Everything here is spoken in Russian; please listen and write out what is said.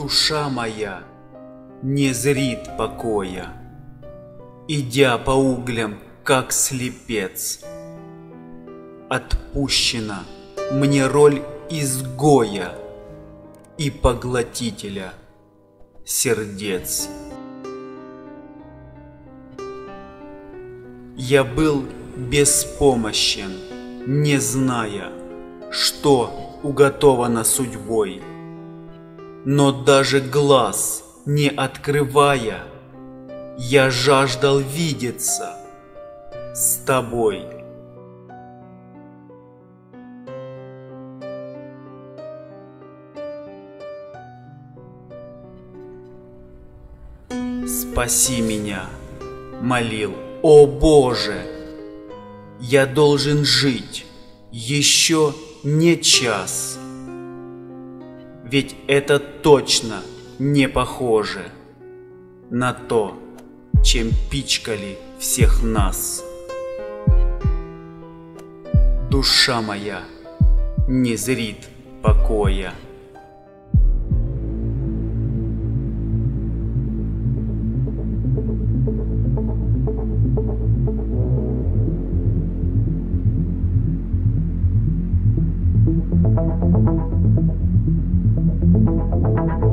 Душа моя не зрит покоя, Идя по углям, как слепец. Отпущена мне роль изгоя И поглотителя сердец. Я был беспомощен, не зная, что уготовано судьбой. Но даже глаз не открывая, я жаждал видеться с тобой. Спаси меня, молил, о Боже! Я должен жить еще не час. Ведь это точно не похоже на то, чем пичкали всех нас. Душа моя не зрит покоя. Thank you. Thank you.